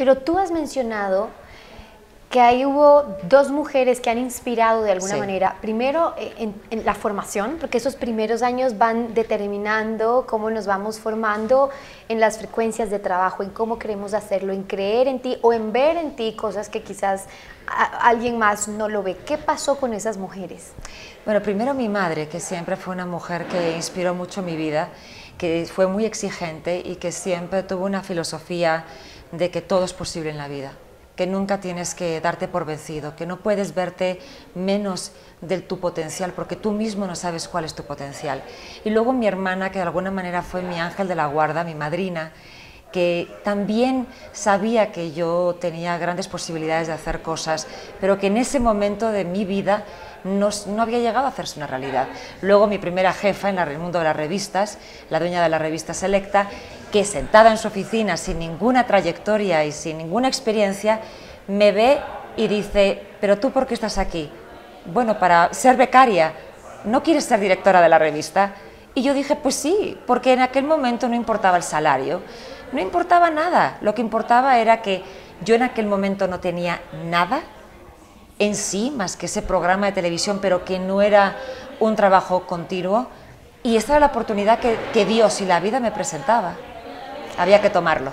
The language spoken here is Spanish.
Pero tú has mencionado que ahí hubo dos mujeres que han inspirado de alguna Sí. manera, primero eh, en, en la formación, porque esos primeros años van determinando cómo nos vamos formando en las frecuencias de trabajo, en cómo queremos hacerlo, en creer en ti o en ver en ti cosas que quizás a- alguien más no lo ve. ¿Qué pasó con esas mujeres? Bueno, primero mi madre, que siempre fue una mujer que inspiró mucho mi vida, que fue muy exigente y que siempre tuvo una filosofía de que todo es posible en la vida, que nunca tienes que darte por vencido, que no puedes verte menos del tu potencial porque tú mismo no sabes cuál es tu potencial. Y luego mi hermana, que de alguna manera fue mi ángel de la guarda, mi madrina, que también sabía que yo tenía grandes posibilidades de hacer cosas, pero que en ese momento de mi vida no, había llegado a hacerse una realidad. Luego mi primera jefa en el mundo de las revistas, la dueña de la revista Selecta, que sentada en su oficina sin ninguna trayectoria y sin ninguna experiencia, me ve y dice, pero tú por qué estás aquí? Bueno, para ser becaria, ¿no quieres ser directora de la revista? Y yo dije, pues sí, porque en aquel momento no importaba el salario, no importaba nada, lo que importaba era que yo en aquel momento no tenía nada en sí, más que ese programa de televisión, pero que no era un trabajo continuo, y esta era la oportunidad que, que Dios y la vida me presentaba. Había que tomarlo.